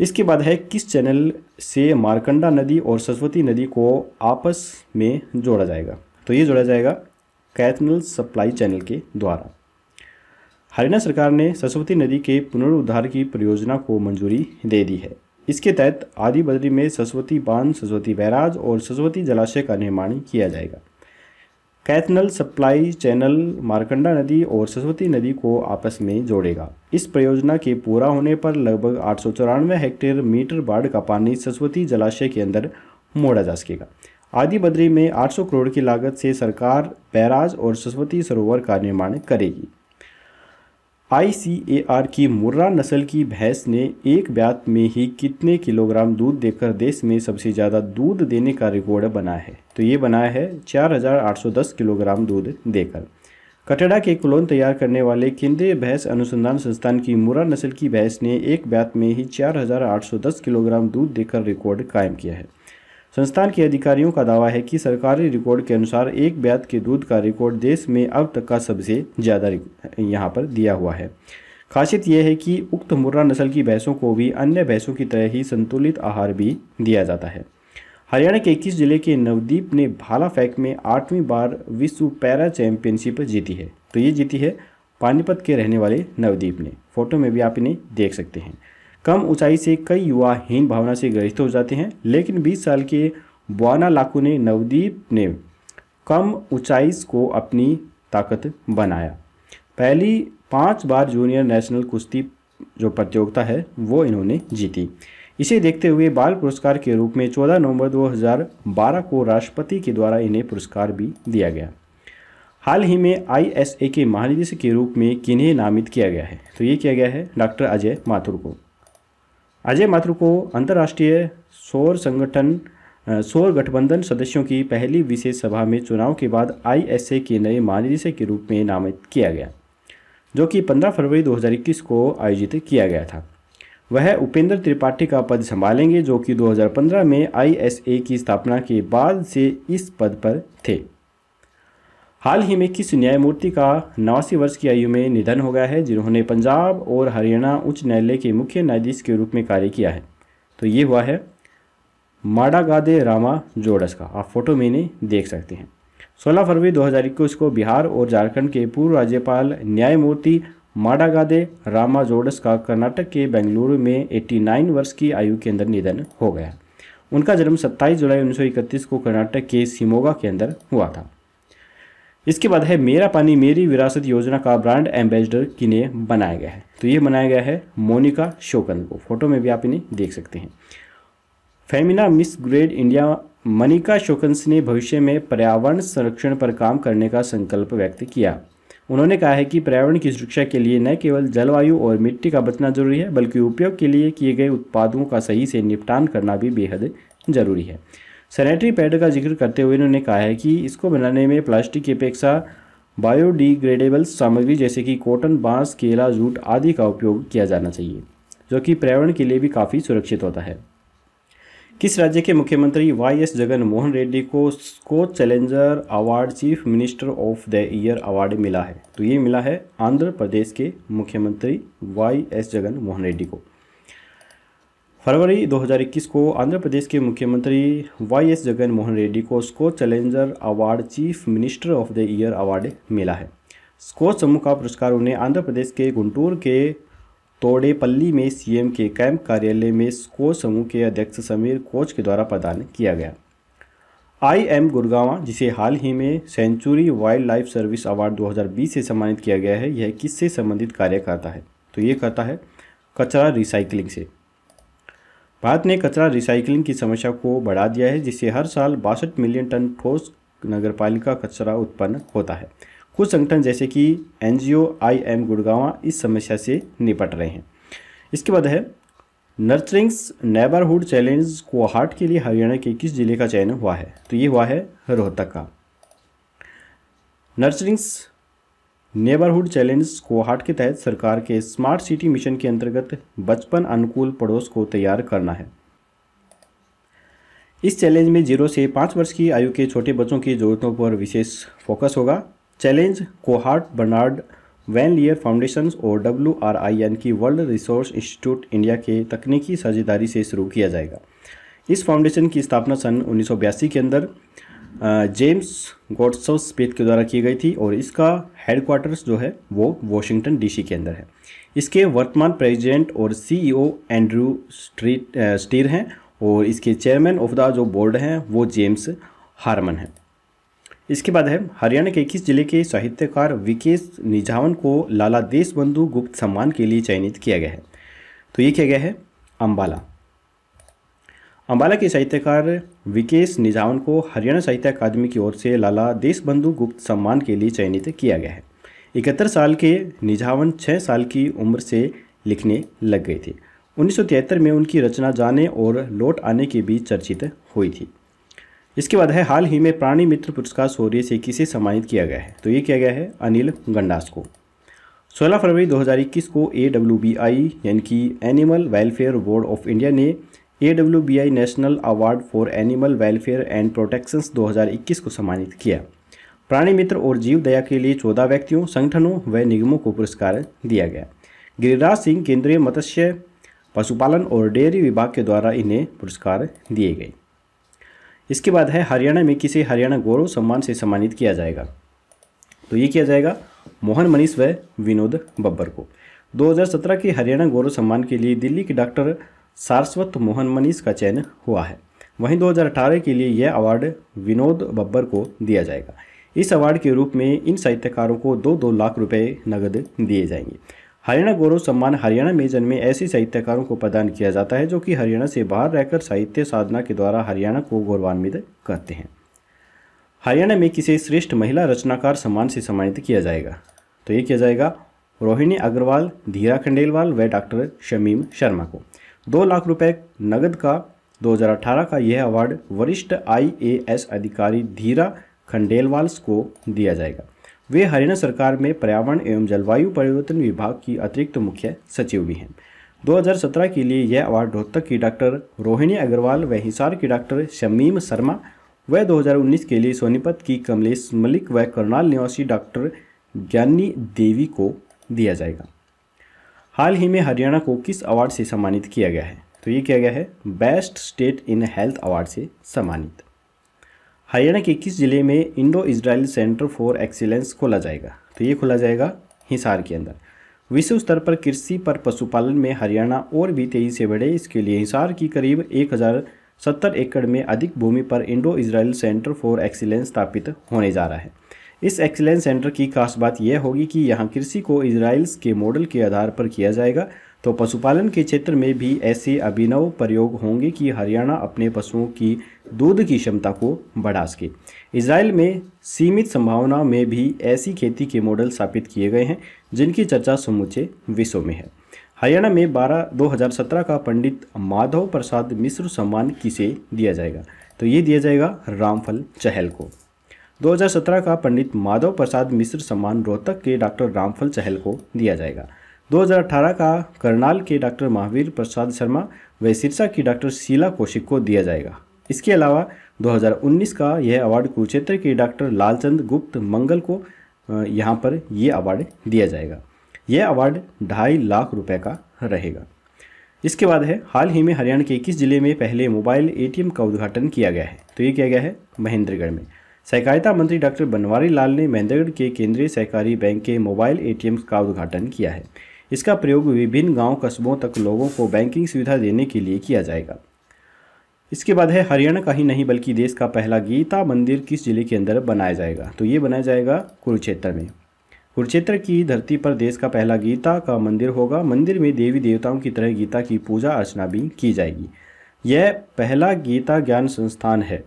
इसके बाद है किस चैनल से मारकंडा नदी और सरस्वती नदी को आपस में जोड़ा जाएगा? तो ये जोड़ा जाएगा कैथनल सप्लाई चैनल के द्वारा। हरियाणा सरकार ने सरस्वती नदी के पुनरुद्धार की परियोजना को मंजूरी दे दी है। इसके तहत आदि बद्री में सरस्वती बाँध सरस्वती बैराज और सरस्वती जलाशय का निर्माण किया जाएगा। कैथनल सप्लाई चैनल मारकंडा नदी और सरस्वती नदी को आपस में जोड़ेगा। इस परियोजना के पूरा होने पर लगभग आठ सौ चौरानवे हेक्टेयर मीटर बाढ़ का पानी सरस्वती जलाशय के अंदर मोड़ा जा सकेगा। आदि बद्री में 800 करोड़ की लागत से सरकार बैराज और सरस्वती सरोवर का निर्माण करेगी। आईसीएआर की मुर्रा नस्ल की भैंस ने एक ब्यात में ही कितने किलोग्राम दूध देकर देश में सबसे ज़्यादा दूध देने का रिकॉर्ड बनाया है? तो ये बनाया है 4,810 किलोग्राम दूध देकर। कटड़ा के क्लोन तैयार करने वाले केंद्रीय भैंस अनुसंधान संस्थान की मुर्रा नस्ल की भैंस ने एक ब्यात में ही 4,810 किलोग्राम दूध देकर रिकॉर्ड कायम किया है। संस्थान के अधिकारियों का दावा है कि सरकारी रिकॉर्ड के अनुसार एक ब्यात के दूध का रिकॉर्ड देश में अब तक का सबसे ज़्यादा यहाँ पर दिया हुआ है। खासियत यह है कि उक्त मुर्रा नस्ल की भैंसों को भी अन्य भैंसों की तरह ही संतुलित आहार भी दिया जाता है। हरियाणा के इक्कीस ज़िले के नवदीप ने भाला फेंक में आठवीं बार विश्व पैरा चैंपियनशिप जीती है। तो ये जीती है पानीपत के रहने वाले नवदीप ने। फ़ोटो में भी आप इन्हें देख सकते हैं। कम ऊंचाई से कई युवा हीन भावना से ग्रस्त हो जाते हैं। लेकिन 20 साल के बुआना लाकू ने नवदीप ने कम ऊंचाई को अपनी ताकत बनाया। पहली पाँच बार जूनियर नेशनल कुश्ती जो प्रतियोगिता है, वो इन्होंने जीती। इसे देखते हुए बाल पुरस्कार के रूप में 14 नवंबर 2012 को राष्ट्रपति के द्वारा इन्हें पुरस्कार भी दिया गया। हाल ही में आईएसए के महानिदेशक के रूप में किन्हें नामित किया गया है? तो ये किया गया है डॉक्टर अजय माथुर को। अजय माथुर को अंतर्राष्ट्रीय सौर संगठन सौर गठबंधन सदस्यों की पहली विशेष सभा में चुनाव के बाद आईएसए के नए महानिदेशक के रूप में नामित किया गया, जो कि 15 फरवरी 2021 को आयोजित किया गया था। वह उपेंद्र त्रिपाठी का पद संभालेंगे, जो कि 2015 में आईएसए की स्थापना के बाद से इस पद पर थे। हाल ही में किस न्यायमूर्ति का नवासी वर्ष की आयु में निधन हो गया है, जिन्होंने पंजाब और हरियाणा उच्च न्यायालय के मुख्य न्यायाधीश के रूप में कार्य किया है? तो ये हुआ है माडागादे रामा जोड़स का। आप फ़ोटो में इन्हें देख सकते हैं। 16 फरवरी 2021 को बिहार और झारखंड के पूर्व राज्यपाल न्यायमूर्ति माडागादे रामा जोड़स का कर्नाटक के बेंगलुरु में 89 वर्ष की आयु के अंदर निधन हो गया। उनका जन्म 27 जुलाई 1931 को कर्नाटक के सिमोगा के अंदर हुआ था। इसके बाद है मेरा पानी, मेरी विरासत योजना का ब्रांड एम्बेसडर किन्हें बनाया गया है। तो ये बनाया गया है मोनिका शोकंद को। फ़ोटो में भी आप इन्हें देख सकते हैं। Femina Miss grand India, Manika Sheokand ने भविष्य में पर्यावरण संरक्षण पर काम करने का संकल्प व्यक्त किया। उन्होंने कहा है कि पर्यावरण की सुरक्षा के लिए न केवल जलवायु और मिट्टी का बचना ज़रूरी है, बल्कि उपयोग के लिए किए गए उत्पादों का सही से निपटान करना भी बेहद ज़रूरी है। सैनिटरी पैड का ज़िक्र करते हुए उन्होंने कहा है कि इसको बनाने में प्लास्टिक की अपेक्षा बायोडिग्रेडेबल सामग्री जैसे कि कॉटन बाँस, केला, जूट आदि का उपयोग किया जाना चाहिए, जो कि पर्यावरण के लिए भी काफ़ी सुरक्षित होता है। किस राज्य के मुख्यमंत्री वाई एस जगन मोहन रेड्डी को Skoch challenger award chief minister of the year award मिला है? तो ये मिला है आंध्र प्रदेश के मुख्यमंत्री वाई एस जगन मोहन रेड्डी को। फरवरी 2021 को आंध्र प्रदेश के मुख्यमंत्री वाई एस जगन मोहन रेड्डी को Skoch challenger award chief minister of the year award मिला है। स्कोच समूह का पुरस्कार उन्हें आंध्र प्रदेश के गुंटूर के तोड़ेपल्ली में सीएम के कैंप कार्यालय में स्कोच समूह के अध्यक्ष समीर कोच के द्वारा प्रदान किया गया। आई एम गुड़गावा जिसे हाल ही में century wild life service award 2020 से सम्मानित किया गया है, यह किससे संबंधित कार्य करता है? तो ये करता है कचरा रिसाइकलिंग से। भारत ने कचरा रिसाइकलिंग की समस्या को बढ़ा दिया है, जिससे हर साल बासठ मिलियन टन ठोस नगरपालिका कचरा उत्पन्न होता है। कुछ संगठन जैसे कि N G I M Gurgaon इस समस्या से निपट रहे हैं। इसके बाद है, nurturings neighbourhood challenge cohort के लिए हरियाणा के किस ज़िले का चयन हुआ है। तो ये हुआ है रोहतक का। नर्सरिंग्स नेबरहुड चैलेंज कोहाट के तहत सरकार के स्मार्ट सिटी मिशन के अंतर्गत बचपन अनुकूल पड़ोस को तैयार करना है। इस चैलेंज में ज़ीरो से पाँच वर्ष की आयु के छोटे बच्चों की ज़रूरतों पर विशेष फोकस होगा। Challenge cohort Bernard van Leer foundation और डब्ल्यू आर आई एन की वर्ल्ड रिसोर्स इंस्टीट्यूट इंडिया के तकनीकी साझेदारी से शुरू किया जाएगा। इस फाउंडेशन की स्थापना सन उन्नीस सौ बयासी के अंदर जेम्स गोडसो स्पेथ के द्वारा की गई थी और इसका हेडक्वार्टर्स जो है वो वॉशिंगटन डीसी के अंदर है। इसके वर्तमान प्रेसिडेंट और सीईओ एंड्रू स्ट्रीट स्टीर हैं और इसके चेयरमैन ऑफ़ द जो बोर्ड हैं वो जेम्स हारमन हैं। इसके बाद है, हरियाणा के इक्कीस ज़िले के साहित्यकार विकेश निझावन को लाला देश बंधु गुप्त सम्मान के लिए चयनित किया गया है। तो ये किया गया है? अम्बाला अम्बाला के साहित्यकार विकेश निजावन को हरियाणा साहित्य अकादमी की ओर से लाला देशबंधु गुप्त सम्मान के लिए चयनित किया गया है। इकहत्तर साल के निझावन छः साल की उम्र से लिखने लग गए थे। उन्नीस सौ तिहत्तर में उनकी रचना जाने और लौट आने के बीच चर्चित हुई थी। इसके बाद है, हाल ही में प्राणी मित्र पुरस्कार शौर्य से किसे सम्मानित किया गया है? तो ये किया गया है अनिल गंडास को। 16 फरवरी 2021 को एडब्ल्यूबीआई यानी कि animal welfare board of India ने A W B I national award for animal welfare and protections 2021 को सम्मानित किया। प्राणी मित्र और जीव दया के लिए चौदह व्यक्तियों, संगठनों व निगमों को पुरस्कार दिया गया। गिरिराज सिंह केंद्रीय मत्स्य, पशुपालन और डेयरी विभाग के द्वारा इन्हें पुरस्कार दिए गए। इसके बाद है हरियाणा में किसे हरियाणा गौरव सम्मान से सम्मानित किया जाएगा? तो ये किया जाएगा मोहन मनीष व विनोद बब्बर को। 2017 के हरियाणा गौरव सम्मान के लिए दिल्ली के डॉक्टर सारस्वत मोहन मनीष का चयन हुआ है। वहीं 2018 के लिए यह अवार्ड विनोद बब्बर को दिया जाएगा। इस अवार्ड के रूप में इन साहित्यकारों को दो दो लाख रुपए नगद दिए जाएँगे। हरियाणा गौरव सम्मान हरियाणा में जन्मे ऐसे साहित्यकारों को प्रदान किया जाता है जो कि हरियाणा से बाहर रहकर साहित्य साधना के द्वारा हरियाणा को गौरवान्वित करते हैं। हरियाणा में किसी श्रेष्ठ महिला रचनाकार सम्मान से सम्मानित किया जाएगा? तो ये किया जाएगा रोहिणी अग्रवाल, धीरा खंडेलवाल व डॉक्टर शमीम शर्मा को। दो लाख रुपए नगद का 2018 का यह अवार्ड वरिष्ठ आईएएस अधिकारी धीरा खंडेलवाल को दिया जाएगा। वे हरियाणा सरकार में पर्यावरण एवं जलवायु परिवर्तन विभाग की अतिरिक्त मुख्य सचिव भी हैं। 2017 के लिए यह अवार्ड रोहतक की डॉक्टर रोहिणी अग्रवाल व हिसार की डॉक्टर शमीम शर्मा व 2019 के लिए सोनीपत की कमलेश मलिक व करनाल निवासी डॉक्टर ज्ञानी देवी को दिया जाएगा। हाल ही में हरियाणा को किस अवार्ड से सम्मानित किया गया है? तो ये किया गया है, best state in health award से सम्मानित। हरियाणा के किस ज़िले में Indo Israel centre for excellence खोला जाएगा? तो ये खोला जाएगा हिसार के अंदर। विश्व स्तर पर कृषि पर पशुपालन में हरियाणा और भी तेज़ी से बढ़े, इसके लिए हिसार की करीब एक सत्तर एकड़ में अधिक भूमि पर Indo Israel centre for excellence स्थापित होने जा रहा है। इस एक्सीलेंस सेंटर की खास बात यह होगी कि यहाँ कृषि को इसराइल्स के मॉडल के आधार पर किया जाएगा तो पशुपालन के क्षेत्र में भी ऐसे अभिनव प्रयोग होंगे कि हरियाणा अपने पशुओं की दूध की क्षमता को बढ़ा सके। इसराइल में सीमित संभावना में भी ऐसी खेती के मॉडल स्थापित किए गए हैं, जिनकी चर्चा समूचे विश्व में है। हरियाणा में 12 2017 का पंडित माधव प्रसाद मिश्र सम्मान किसे दिया जाएगा? तो ये दिया जाएगा रामफल चहल को। 2017 का पंडित माधव प्रसाद मिश्र सम्मान रोहतक के डॉक्टर रामफल चहल को दिया जाएगा। 2018 का करनाल के डॉक्टर महावीर प्रसाद शर्मा व सिरसा की डॉक्टर शीला कौशिक को दिया जाएगा। इसके अलावा 2019 का यह अवार्ड कुरुक्षेत्र के डॉक्टर लालचंद गुप्त मंगल को यहाँ पर यह अवार्ड दिया जाएगा। यह अवार्ड ढाई लाख रुपए का रहेगा। इसके बाद है, हाल ही में हरियाणा के इक्कीस ज़िले में पहले मोबाइल एटीएम का उद्घाटन किया गया है। तो ये किया गया है, महेंद्रगढ़ में। सहकारिता मंत्री डॉक्टर बनवारी लाल ने महेंद्रगढ़ के केंद्रीय सहकारी बैंक के मोबाइल एटीएम का उद्घाटन किया है। इसका प्रयोग विभिन्न गाँव कस्बों तक लोगों को बैंकिंग सुविधा देने के लिए किया जाएगा। इसके बाद है हरियाणा का ही नहीं बल्कि देश का पहला गीता मंदिर किस ज़िले के अंदर बनाया जाएगा? तो ये बनाया जाएगा कुरुक्षेत्र में। कुरुक्षेत्र की धरती पर देश का पहला गीता का मंदिर होगा। मंदिर में देवी देवताओं की तरह गीता की पूजा अर्चना भी की जाएगी। यह पहला गीता ज्ञान संस्थान है।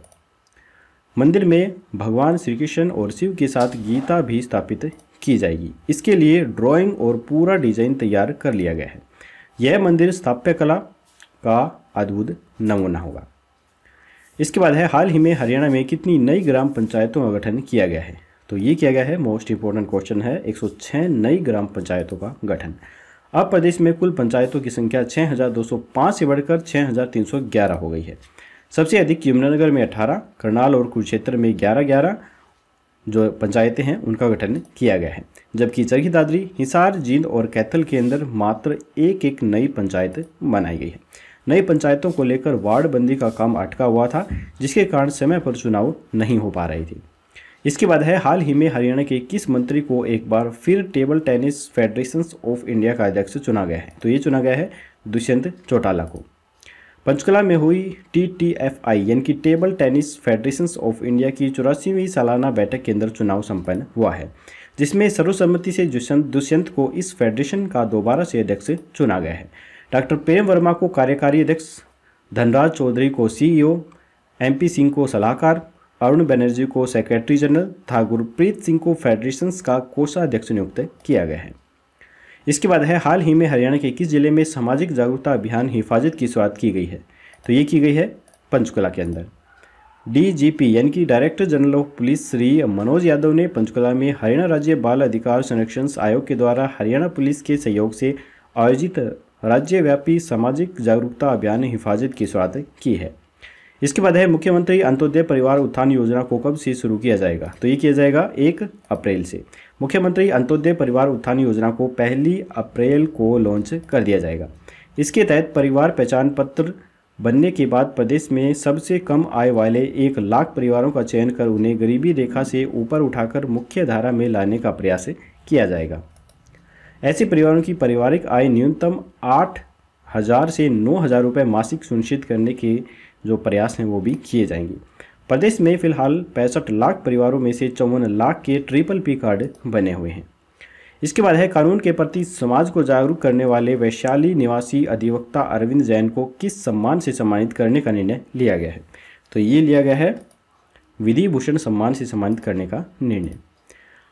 मंदिर में भगवान श्री कृष्ण और शिव के साथ गीता भी स्थापित की जाएगी। इसके लिए ड्राइंग और पूरा डिज़ाइन तैयार कर लिया गया है। यह मंदिर स्थाप्य कला का अद्भुत नमूना होगा। इसके बाद है हाल ही में हरियाणा में कितनी नई ग्राम पंचायतों का गठन किया गया है। तो ये किया गया है? मोस्ट इंपॉर्टेंट क्वेश्चन है 106 नई ग्राम पंचायतों का गठन। अब प्रदेश में कुल पंचायतों की संख्या 6,205 से बढ़कर 6,311 हो गई है। सबसे अधिक यमुनानगर में 18 करनाल और कुरुक्षेत्र में 11 11 जो पंचायतें हैं, उनका गठन किया गया है। जबकि चरखी दादरी, हिसार, जींद और कैथल के अंदर मात्र एक एक नई पंचायत बनाई गई है। नई पंचायतों को लेकर वार्ड बंदी का काम अटका हुआ था, जिसके कारण समय पर चुनाव नहीं हो पा रही थी। इसके बाद है, हाल ही में हरियाणा के किस मंत्री को एक बार फिर table tennis federation of India का अध्यक्ष चुना गया है? तो ये चुना गया है दुष्यंत चौटाला को। पंचकला में हुई टी टी एफ़ आई, यानी कि table tennis federation of India की चौरासीवीं सालाना बैठक के अंदर चुनाव संपन्न हुआ है, जिसमें सर्वसम्मति से दुष्यंत दुष्यंत को इस फेडरेशन का दोबारा से अध्यक्ष चुना गया है। डॉक्टर प्रेम वर्मा को कार्यकारी अध्यक्ष, धनराज चौधरी को सीईओ एमपी सिंह को सलाहकार, अरुण बनर्जी को सेक्रेटरी जनरल तथा गुरप्रीत सिंह को फेडरेशन का कोषाध्यक्ष नियुक्त किया गया है। इसके बाद है, हाल ही में हरियाणा के किस ज़िले में सामाजिक जागरूकता अभियान हिफाजत की शुरुआत की गई है। तो ये की गई है पंचकुला के अंदर। डीजीपी यानी कि director general of police Shri Manoj Yadav ने पंचकुला में हरियाणा राज्य बाल अधिकार संरक्षण आयोग के द्वारा हरियाणा पुलिस के सहयोग से आयोजित राज्यव्यापी सामाजिक जागरूकता अभियान हिफाजत की शुरुआत की है। इसके बाद है, मुख्यमंत्री अंत्योदय परिवार उत्थान योजना को कब से शुरू किया जाएगा? तो ये किया जाएगा एक अप्रैल से। मुख्यमंत्री अंत्योदय परिवार उत्थान योजना को पहली अप्रैल को लॉन्च कर दिया जाएगा। इसके तहत परिवार पहचान पत्र बनने के बाद प्रदेश में सबसे कम आय वाले एक लाख परिवारों का चयन कर उन्हें गरीबी रेखा से ऊपर उठाकर मुख्य धारा में लाने का प्रयास किया जाएगा। ऐसे परिवारों की पारिवारिक आय न्यूनतम आठ हज़ार से नौ हज़ार रुपये मासिक सुनिश्चित करने के जो प्रयास हैं वो भी किए जाएँगे। प्रदेश में फ़िलहाल पैंसठ लाख परिवारों में से चौवन लाख के ट्रिपल पी कार्ड बने हुए हैं। इसके बाद है कानून के प्रति समाज को जागरूक करने वाले वैशाली निवासी अधिवक्ता अरविंद जैन को किस सम्मान से सम्मानित करने का निर्णय लिया गया है? तो ये लिया गया है विधि भूषण सम्मान से सम्मानित करने का निर्णय।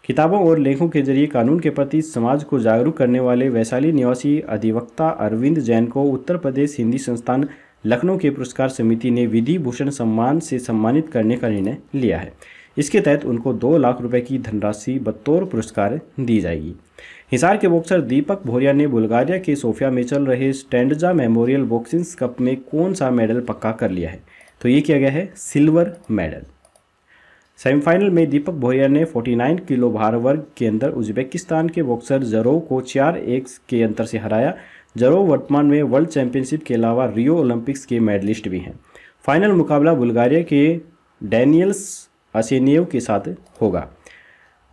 किताबों और लेखों के ज़रिए कानून के प्रति समाज को जागरूक करने वाले वैशाली निवासी अधिवक्ता अरविंद जैन को उत्तर प्रदेश हिंदी संस्थान लखनऊ के पुरस्कार समिति ने विधि भूषण सम्मान से सम्मानित करने का निर्णय लिया है। इसके तहत उनको दो लाख रुपए की धनराशि बतौर पुरस्कार दी जाएगी। हिसार के बॉक्सर दीपक भोरिया ने बुल्गारिया के सोफिया में चल रहे स्टैंडजा मेमोरियल बॉक्सिंग कप में कौन सा मेडल पक्का कर लिया है? तो ये किया गया है सिल्वर मेडल। सेमीफाइनल में दीपक भोरिया ने 49 किलो भार वर्ग के अंदर उज्बेकिस्तान के बॉक्सर जरो को चार एक के अंतर से हराया। जरो वर्तमान में वर्ल्ड चैंपियनशिप के अलावा रियो ओलंपिक्स के मेडलिस्ट भी हैं। फाइनल मुकाबला बुल्गारिया के डैनियल्स असेनियव के साथ होगा।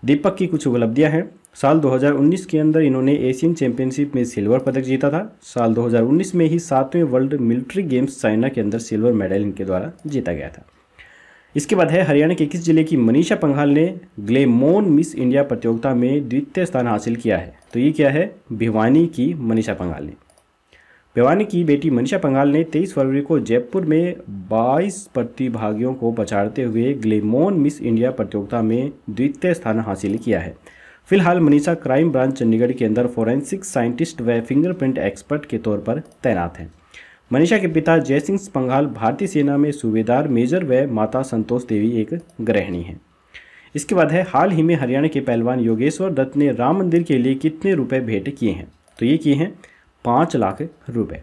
दीपक की कुछ उपलब्धियाँ हैं। साल 2019 के अंदर इन्होंने एशियन चैंपियनशिप में सिल्वर पदक जीता था। साल 2019 में ही सातवें वर्ल्ड मिलिट्री गेम्स चाइना के अंदर सिल्वर मेडल इनके द्वारा जीता गया था। इसके बाद है हरियाणा के किस ज़िले की मनीषा पंघाल ने ग्लेमोन मिस इंडिया प्रतियोगिता में द्वितीय स्थान हासिल किया है? तो ये क्या है? भिवानी की मनीषा पंघाल ने। भिवानी की बेटी मनीषा पंघाल ने 23 फरवरी को जयपुर में 22 प्रतिभागियों को पछाड़ते हुए ग्लेमोन मिस इंडिया प्रतियोगिता में द्वितीय स्थान हासिल किया है। फ़िलहाल मनीषा क्राइम ब्रांच चंडीगढ़ के अंदर फोरेंसिक साइंटिस्ट व फिंगरप्रिंट एक्सपर्ट के तौर पर तैनात हैं। मनीषा के पिता जयसिंह पंघाल भारतीय सेना में सूबेदार मेजर व माता संतोष देवी एक गृहिणी हैं। इसके बाद है, हाल ही में हरियाणा के पहलवान योगेश्वर दत्त ने राम मंदिर के लिए कितने रुपए भेंट किए हैं? तो ये किए हैं पाँच लाख रुपए।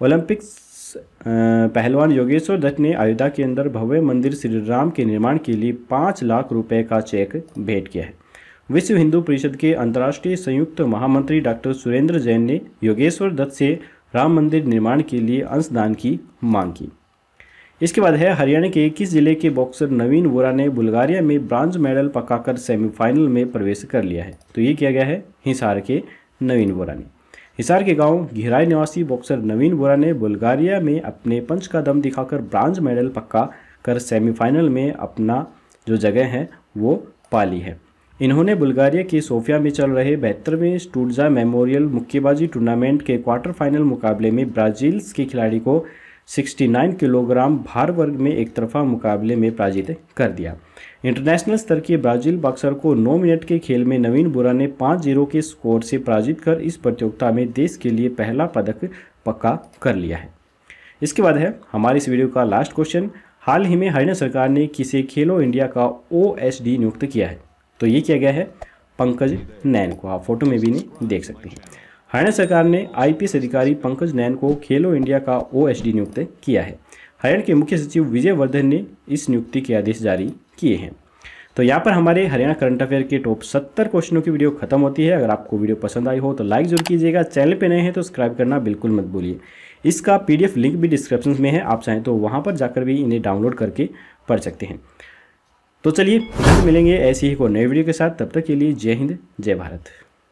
ओलंपिक्स पहलवान योगेश्वर दत्त ने अयोध्या के अंदर भव्य मंदिर श्री राम के निर्माण के लिए पाँच लाख रुपए का चेक भेंट किया है। विश्व हिंदू परिषद के अंतर्राष्ट्रीय संयुक्त महामंत्री डॉक्टर सुरेंद्र जैन ने योगेश्वर दत्त से राम मंदिर निर्माण के लिए अंशदान की मांग की। इसके बाद है, हरियाणा के किस ज़िले के बॉक्सर नवीन वोरा ने बुल्गारिया में ब्रांज मेडल पकाकर सेमीफाइनल में प्रवेश कर लिया है। तो ये किया गया है, हिसार के नवीन वोरा ने। हिसार के गाँव घिराई निवासी बॉक्सर नवीन वोरा ने बुल्गारिया में अपने पंच का दम दिखाकर ब्रांज मेडल पक्का कर सेमीफाइनल में अपना जो जगह है, वो पाली है। इन्होंने बुल्गारिया के सोफिया में चल रहे बेहतरवें स्टूडजा मेमोरियल मुक्केबाजी टूर्नामेंट के क्वार्टर फाइनल मुकाबले में ब्राज़ील के खिलाड़ी को 69 किलोग्राम भार वर्ग में एक तरफा मुकाबले में पराजित कर दिया। इंटरनेशनल स्तर के ब्राज़ील बॉक्सर को 9 मिनट के खेल में नवीन बुरा ने 5-0 के स्कोर से पराजित कर इस प्रतियोगिता में देश के लिए पहला पदक पक्का कर लिया है। इसके बाद है हमारे इस वीडियो का लास्ट क्वेश्चन। हाल ही में हरियाणा सरकार ने किसे खेलो इंडिया का ओएसडी नियुक्त किया है? तो ये किया गया है पंकज नैन को। आप फ़ोटो में भी नहीं देख सकते हैं। हरियाणा सरकार ने आईपीएस अधिकारी पंकज नैन को खेलो इंडिया का ओएसडी नियुक्त किया है। हरियाणा के मुख्य सचिव विजय वर्धन ने इस नियुक्ति के आदेश जारी किए हैं। तो यहाँ पर हमारे हरियाणा करंट अफेयर के टॉप सत्तर क्वेश्चनों की वीडियो खत्म होती है। अगर आपको वीडियो पसंद आई हो तो लाइक ज़रूर कीजिएगा। चैनल पे नए हैं तो सब्सक्राइब करना बिल्कुल मत भूलिए। इसका पीडीएफ लिंक भी डिस्क्रिप्शन में है। आप चाहें तो वहाँ पर जाकर भी इन्हें डाउनलोड करके पढ़ सकते हैं। तो चलिए फिर मिलेंगे ऐसी ही को नए वीडियो के साथ। तब तक के लिए जय हिंद, जय भारत।